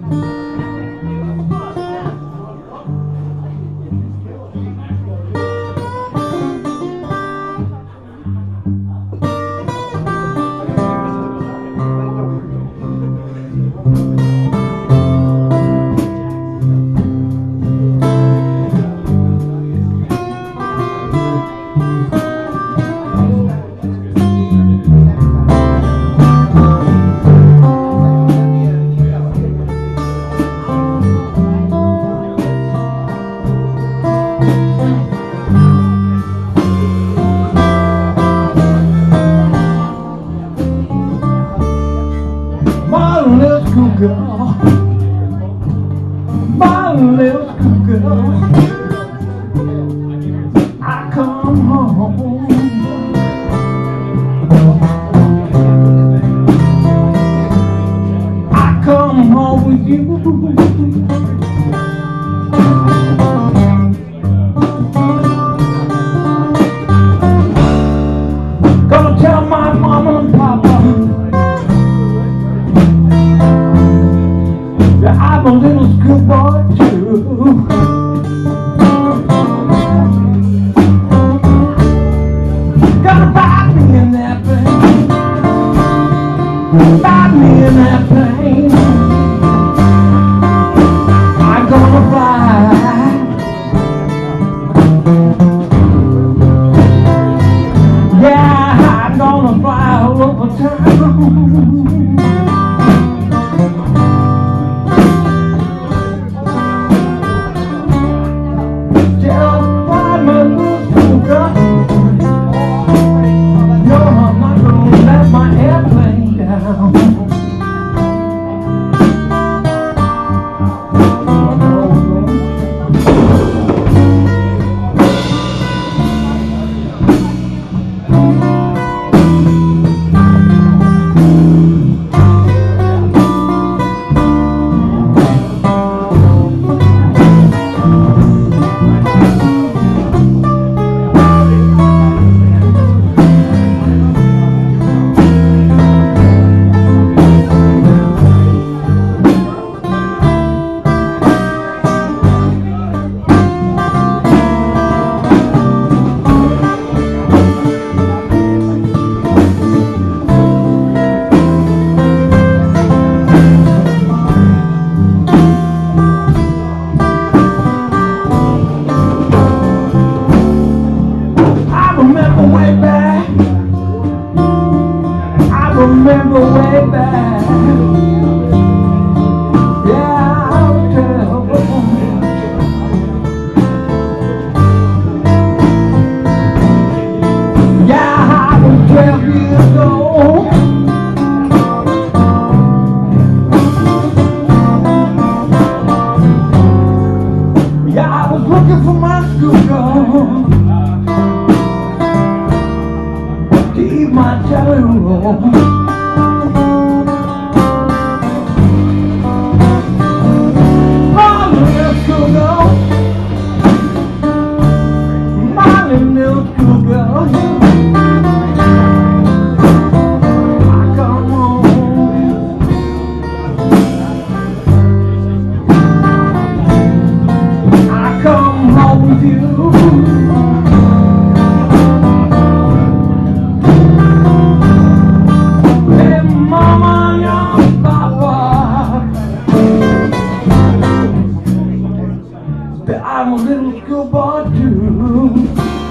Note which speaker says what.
Speaker 1: My little girl. Eat my jelly roll. Schoolboy too.